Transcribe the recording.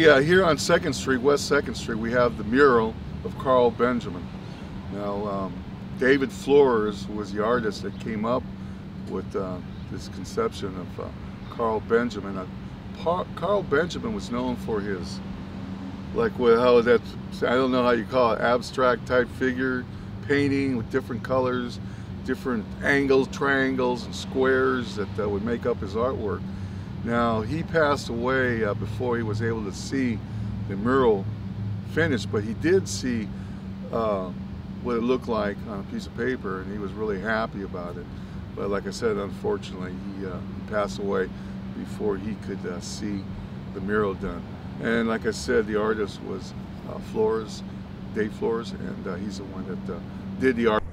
Okay, uh, here on 2nd Street, West 2nd Street, we have the mural of Karl Benjamin. Now, um, David Flores was the artist that came up with uh, this conception of uh, Karl Benjamin. Uh, Karl Benjamin was known for his, like what, how that, I don't know how you call it, abstract type figure, painting with different colors, different angles, triangles, and squares that uh, would make up his artwork. Now, he passed away uh, before he was able to see the mural finished, but he did see uh, what it looked like on a piece of paper, and he was really happy about it. But like I said, unfortunately, he, uh, he passed away before he could uh, see the mural done. And like I said, the artist was uh, Flores, Dave Flores, and uh, he's the one that did the art.